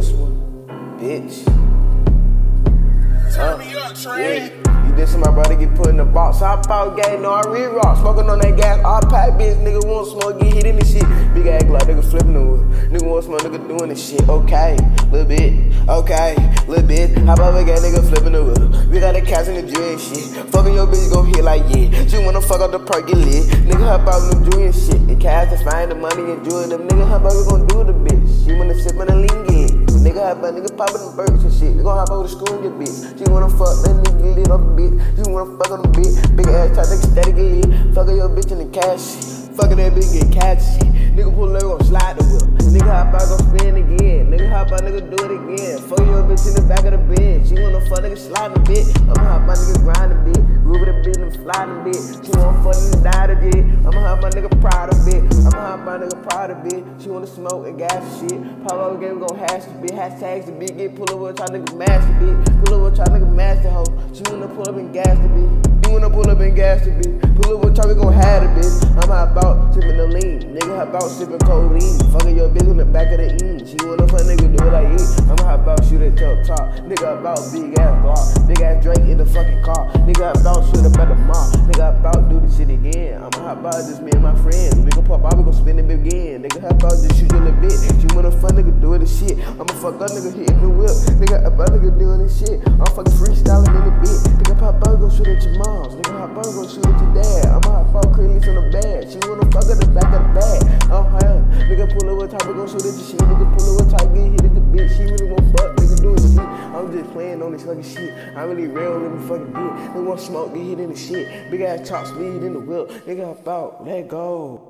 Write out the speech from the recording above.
this one, bitch. Turn me up, Trey. You did my brother? get put in the box. Hop out, gang, no, I re-rock. Smoking on that gas, all pack, bitch. Nigga won't smoke, get hit in the shit. Big ass like nigga flipping the wood. Nigga won't smoke, nigga doing this shit. Okay, little bit, okay, little bit. How about we got nigga flipping the wood. We got a cash in the dread shit. Fucking your bitch, go hit like yeah. She wanna fuck up the perk, get lit. Nigga hop out, do your shit. The cash to find the money, enjoy them. Nigga how about we gon' do the bitch. She wanna sip on the lean, get Nigga hop out, nigga poppin' the burgers and shit. We gon' hop with the school and your bitch. She wanna fuck that nigga lit up a bitch. She wanna fuck on the bitch. Big ass try nigga steady get lit. Fuckin' your bitch in the cash. Fuckin' that bitch get shit. Nigga pull up, gon' slide the whip. Nigga hop out, gon' spin again. Nigga hop out, nigga do it again. Fuck your bitch in the back of the bed. She wanna fuck, nigga slide a bit. I'ma hop out, nigga grind a bit. Groove it a bit and fly a bit. She I'ma my nigga proud a bit. She wanna smoke and gas and shit. Out again, gon' hash the bit. Hashtags the bit. Get pull over, try nigga mash the bit. Pull over, try nigga mash the hoe. She wanna pull up and gas the bit. You wanna pull up and gas the bit. Pull over, try we gon' have the bitch. I'm hop out, sippin' the lean. Nigga hop out, sippin' codeine. Fucking your bitch on the back of the E. She wanna fuck nigga do it like E. I'ma hop out, shoot it up top. Nigga about big ass block. Big ass drink in the fucking car. Nigga about shoot up at the mall. Nigga about do the shit again. I'ma hop out, just me and my friends. Gon' pop out, we gon' spin it again. Nigga hop out, just shoot you a little bit. She wanna fuck nigga do it and shit. I'ma fuck up nigga hitting the whip. Nigga about nigga doing this shit. I'm fucking freestyling in the bit. Nigga pop out, go shoot at your moms. Nigga hop out, go shoot at your dad. I'ma out, crease on the bed. She wanna fuck at the back of the bag. I'm high. Nigga pull over top, we gon' shoot at your shit. Nigga pull over top, get hit at the bitch. She really won't fuck, nigga do it shit. I'm just playing on this fucking shit. I'm really real in the fucking bitch. Nigga want smoke, get hit in the shit. Big ass chop speed in the whip. Nigga hop out, let go.